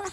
Oh.